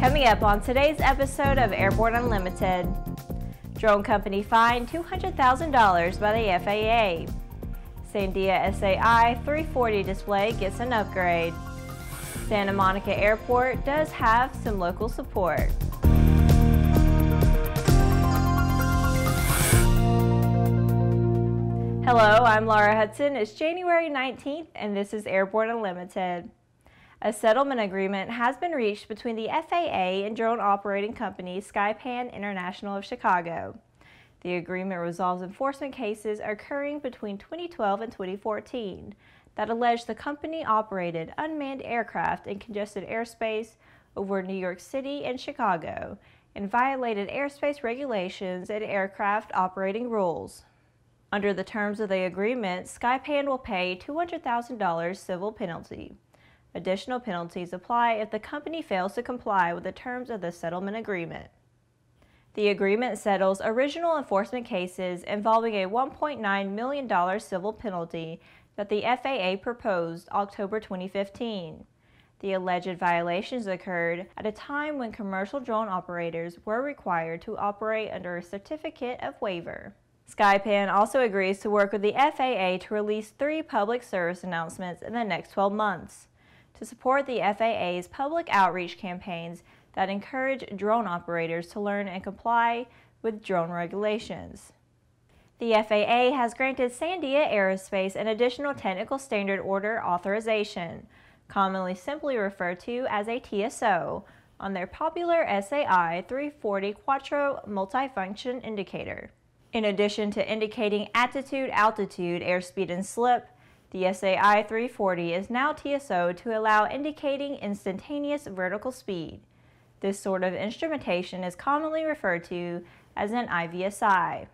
Coming up on today's episode of Airborne Unlimited, drone company fined $200,000 by the FAA. Sandia SAI 340 display gets an upgrade. Santa Monica Airport does have some local support. Hello, I'm Laura Hudson. It's January 19th and this is Airborne Unlimited. A settlement agreement has been reached between the FAA and drone operating company Skypan International of Chicago. The agreement resolves enforcement cases occurring between 2012 and 2014 that allege the company operated unmanned aircraft in congested airspace over New York City and Chicago and violated airspace regulations and aircraft operating rules. Under the terms of the agreement, Skypan will pay $200,000 civil penalty. Additional penalties apply if the company fails to comply with the terms of the settlement agreement. The agreement settles original enforcement cases involving a $1.9 million civil penalty that the FAA proposed October 2015. The alleged violations occurred at a time when commercial drone operators were required to operate under a certificate of waiver. Skypan also agrees to work with the FAA to release three public service announcements in the next 12 months to support the FAA's public outreach campaigns that encourage drone operators to learn and comply with drone regulations. The FAA has granted Sandia Aerospace an additional Technical Standard Order authorization, commonly simply referred to as a TSO, on their popular SAI 340 Quattro multifunction indicator. In addition to indicating attitude, altitude, airspeed, and slip, the SAI 340 is now TSO to allow indicating instantaneous vertical speed. This sort of instrumentation is commonly referred to as an IVSI.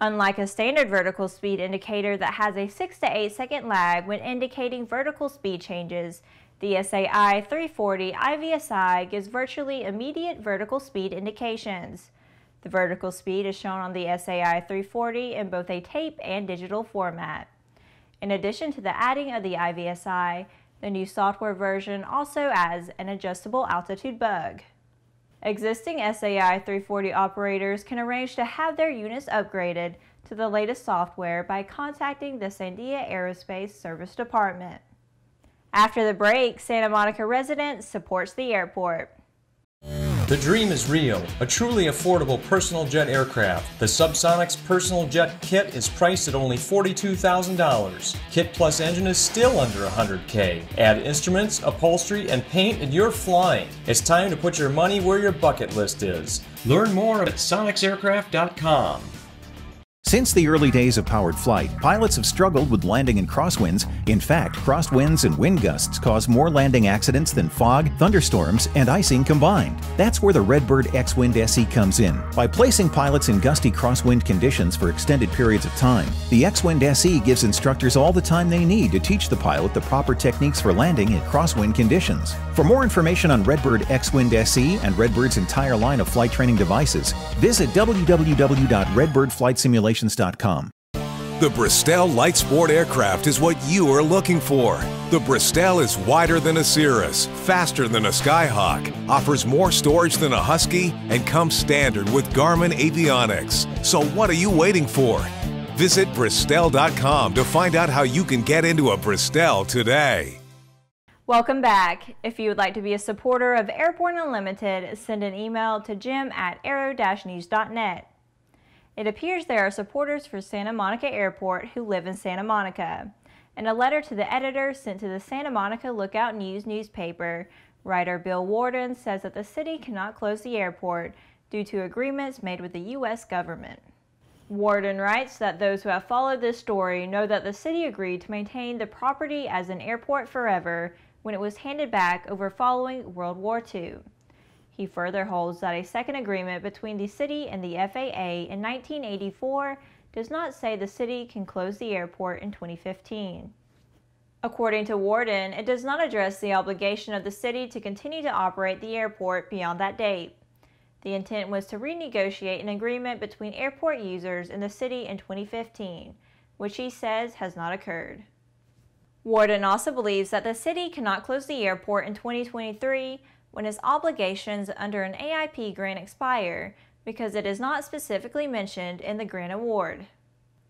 Unlike a standard vertical speed indicator that has a 6 to 8 second lag when indicating vertical speed changes, the SAI 340 IVSI gives virtually immediate vertical speed indications. The vertical speed is shown on the SAI 340 in both a tape and digital format. In addition to the adding of the IVSI, the new software version also adds an adjustable altitude bug. Existing SAI 340 operators can arrange to have their units upgraded to the latest software by contacting the Sandia Aerospace Service Department. After the break, Santa Monica resident supports the airport. The dream is real, a truly affordable personal jet aircraft. The SubSonex Personal Jet Kit is priced at only $42,000. Kit plus engine is still under 100K. Add instruments, upholstery, and paint and you're flying. It's time to put your money where your bucket list is. Learn more at sonexaircraft.com. Since the early days of powered flight, pilots have struggled with landing in crosswinds. In fact, crosswinds and wind gusts cause more landing accidents than fog, thunderstorms, and icing combined. That's where the Redbird X-Wind SE comes in. By placing pilots in gusty crosswind conditions for extended periods of time, the X-Wind SE gives instructors all the time they need to teach the pilot the proper techniques for landing in crosswind conditions. For more information on Redbird X-Wind SE and Redbird's entire line of flight training devices, visit the Bristell Light Sport aircraft is what you are looking for. The Bristell is wider than a Cirrus, faster than a Skyhawk, offers more storage than a Husky, and comes standard with Garmin avionics. So what are you waiting for? Visit Bristell.com to find out how you can get into a Bristell today. Welcome back. If you would like to be a supporter of Airborne Unlimited, send an email to jim at aero-news.net. It appears there are supporters for Santa Monica Airport who live in Santa Monica. In a letter to the editor sent to the Santa Monica Lookout News newspaper, writer Bill Worden says that the city cannot close the airport due to agreements made with the U.S. government. Worden writes that those who have followed this story know that the city agreed to maintain the property as an airport forever when it was handed back over following World War II. He further holds that a second agreement between the city and the FAA in 1984 does not say the city can close the airport in 2015. According to Worden, it does not address the obligation of the city to continue to operate the airport beyond that date. The intent was to renegotiate an agreement between airport users and the city in 2015, which he says has not occurred. Worden also believes that the city cannot close the airport in 2023 when its obligations under an AIP grant expire because it is not specifically mentioned in the grant award.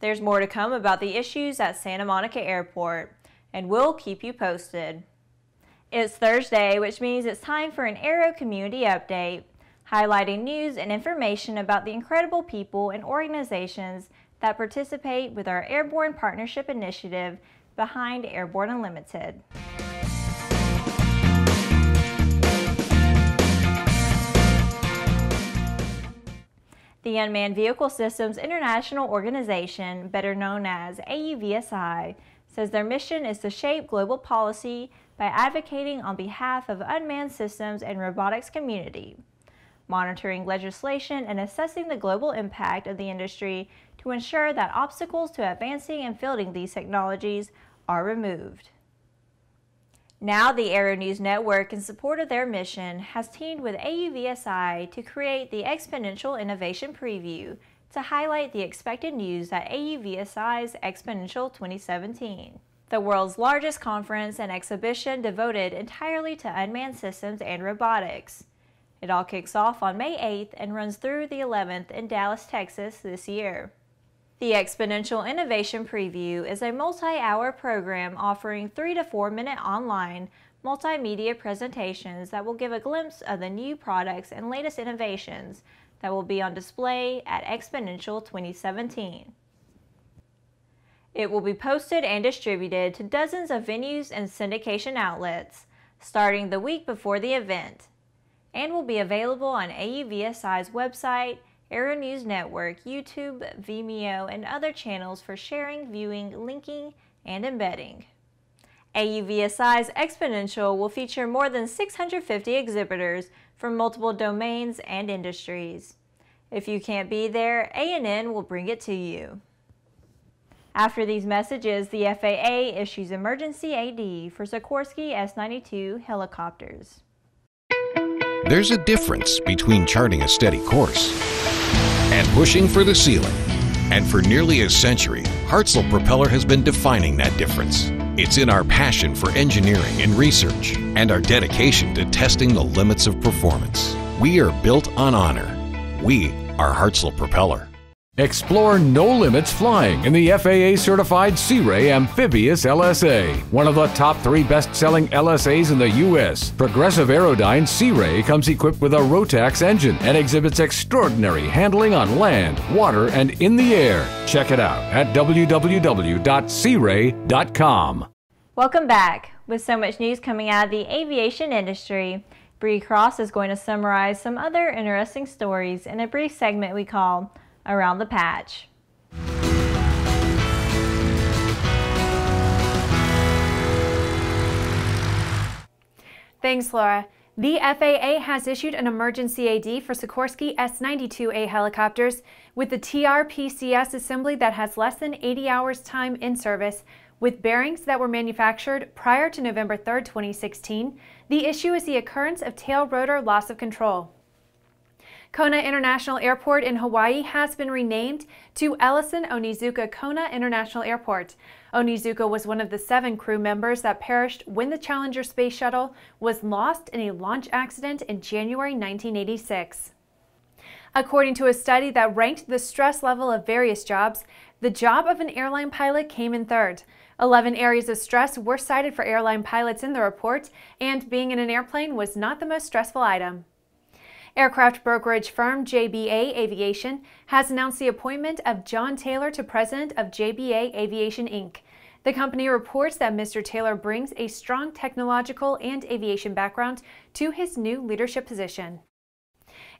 There's more to come about the issues at Santa Monica Airport, and we'll keep you posted. It's Thursday, which means it's time for an Aero Community Update, highlighting news and information about the incredible people and organizations that participate with our Airborne Partnership Initiative behind Airborne Unlimited. The Unmanned Vehicle Systems International Organization, better known as AUVSI, says their mission is to shape global policy by advocating on behalf of unmanned systems and robotics community, monitoring legislation and assessing the global impact of the industry to ensure that obstacles to advancing and fielding these technologies are removed. Now, the Aero News Network, in support of their mission, has teamed with AUVSI to create the Exponential Innovation Preview to highlight the expected news at AUVSI's Exponential 2017, the world's largest conference and exhibition devoted entirely to unmanned systems and robotics. It all kicks off on May 8th and runs through the 11th in Dallas, Texas this year. The Exponential Innovation Preview is a multi-hour program offering three to four minute online multimedia presentations that will give a glimpse of the new products and latest innovations that will be on display at Exponential 2017. It will be posted and distributed to dozens of venues and syndication outlets starting the week before the event and will be available on AUVSI's website Aero News Network, YouTube, Vimeo, and other channels for sharing, viewing, linking, and embedding. AUVSI's Exponential will feature more than 650 exhibitors from multiple domains and industries. If you can't be there, ANN will bring it to you. After these messages, the FAA issues emergency AD for Sikorsky S-92 helicopters. There's a difference between charting a steady course and pushing for the ceiling. And for nearly a century, Hartzell Propeller has been defining that difference. It's in our passion for engineering and research and our dedication to testing the limits of performance. We are built on honor. We are Hartzell Propeller. Explore no limits flying in the FAA certified Sea Ray Amphibious LSA, one of the top three best selling LSAs in the U.S. Progressive Aerodyne Sea Ray comes equipped with a Rotax engine and exhibits extraordinary handling on land, water, and in the air. Check it out at www.searay.com. Welcome back. With so much news coming out of the aviation industry, Bree Cross is going to summarize some other interesting stories in a brief segment we call around the patch. Thanks, Laura. The FAA has issued an emergency AD for Sikorsky S-92A helicopters with the TRPCS assembly that has less than 80 hours time in service with bearings that were manufactured prior to November 3, 2016. The issue is the occurrence of tail rotor loss of control. Kona International Airport in Hawaii has been renamed to Ellison Onizuka Kona International Airport. Onizuka was one of the seven crew members that perished when the Challenger space shuttle was lost in a launch accident in January 1986. According to a study that ranked the stress level of various jobs, the job of an airline pilot came in third. 11 areas of stress were cited for airline pilots in the report, and being in an airplane was not the most stressful item. Aircraft brokerage firm JBA Aviation has announced the appointment of Jon Taylor to president of JBA Aviation Inc. The company reports that Mr. Taylor brings a strong technological and aviation background to his new leadership position.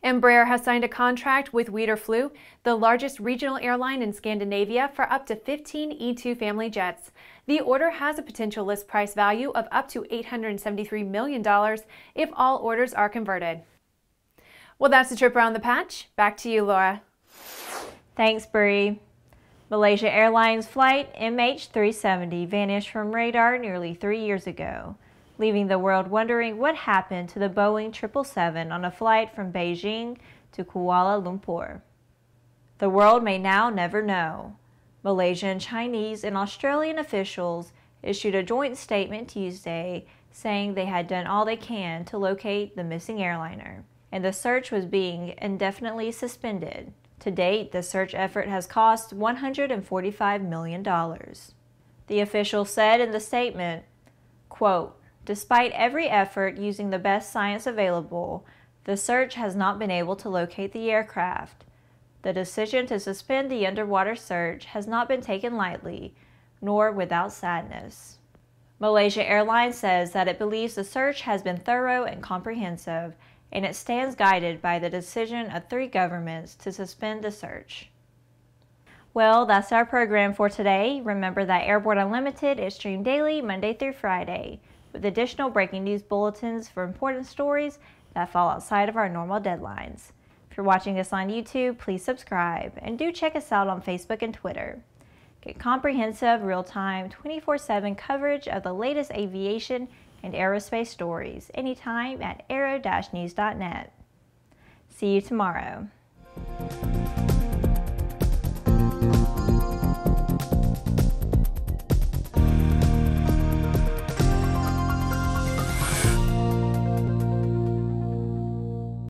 Embraer has signed a contract with Widerflug, the largest regional airline in Scandinavia, for up to 15 E2 family jets. The order has a potential list price value of up to $873 million if all orders are converted. Well, that's the trip around the patch. Back to you, Laura. Thanks, Bree. Malaysia Airlines flight MH370 vanished from radar nearly three years ago, leaving the world wondering what happened to the Boeing 777 on a flight from Beijing to Kuala Lumpur. The world may now never know. Malaysian, Chinese, and Australian officials issued a joint statement Tuesday saying they had done all they can to locate the missing airliner, and the search was being indefinitely suspended. To date, the search effort has cost $145 million. The official said in the statement, quote, Despite every effort using the best science available, the search has not been able to locate the aircraft. The decision to suspend the underwater search has not been taken lightly, nor without sadness. Malaysia Airlines says that it believes the search has been thorough and comprehensive, and it stands guided by the decision of three governments to suspend the search. Well, that's our program for today. Remember that Airborne Unlimited is streamed daily, Monday through Friday, with additional breaking news bulletins for important stories that fall outside of our normal deadlines. If you're watching us on YouTube, please subscribe, and do check us out on Facebook and Twitter. Get comprehensive, real-time, 24-7 coverage of the latest aviation and aerospace stories anytime at aero-news.net. See you tomorrow.